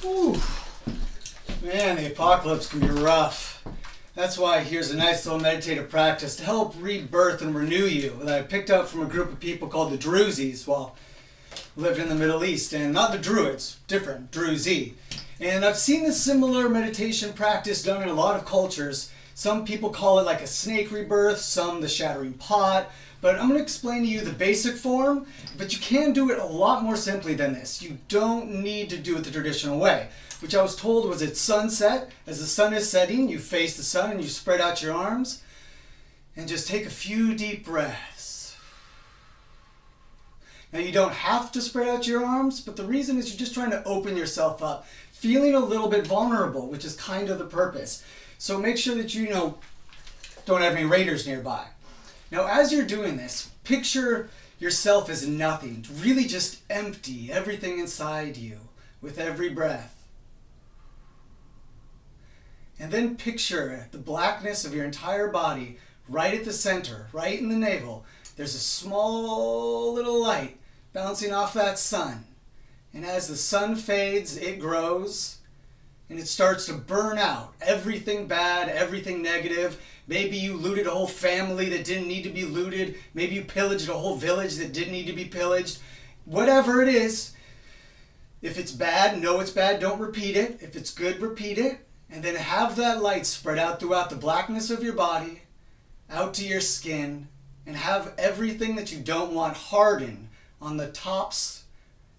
Whew. Man, the apocalypse can be rough. That's why here's a nice little meditative practice to help rebirth and renew you that I picked up from a group of people called the Druzes while lived in the Middle East. And not the Druids, different, Druzy. And I've seen this similar meditation practice done in a lot of cultures. Some people call it like a snake rebirth, some the shattering pot. But I'm going to explain to you the basic form, but you can do it a lot more simply than this. You don't need to do it the traditional way, which I was told was at sunset. As the sun is setting, you face the sun and you spread out your arms and just take a few deep breaths. Now you don't have to spread out your arms, but the reason is you're just trying to open yourself up, feeling a little bit vulnerable, which is kind of the purpose. So make sure that you know don't have any raiders nearby. Now, as you're doing this, picture yourself as nothing, really just empty everything inside you with every breath. And then picture the blackness of your entire body right at the center, right in the navel. There's a small little light bouncing off that sun. And as the sun fades, it grows and it starts to burn out everything bad, everything negative. Maybe you looted a whole family that didn't need to be looted. Maybe you pillaged a whole village that didn't need to be pillaged. Whatever it is, if it's bad, know it's bad, don't repeat it. If it's good, repeat it. And then have that light spread out throughout the blackness of your body, out to your skin, and have everything that you don't want harden on the tops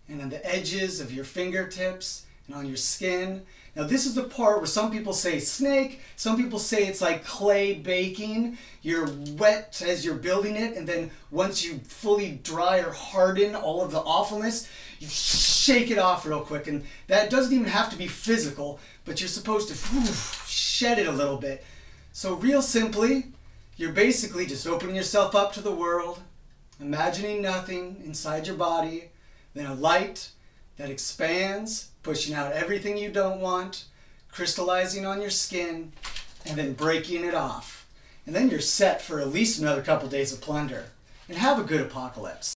and on the edges of your fingertips and on your skin. Now this is the part where some people say snake, some people say it's like clay baking. You're wet as you're building it, and then once you fully dry or harden all of the awfulness, you shake it off real quick. And that doesn't even have to be physical, but you're supposed to shed it a little bit. So real simply, you're basically just opening yourself up to the world, imagining nothing inside your body, then a light that expands, pushing out everything you don't want, crystallizing on your skin, and then breaking it off. And then you're set for at least another couple days of plunder. And have a good apocalypse.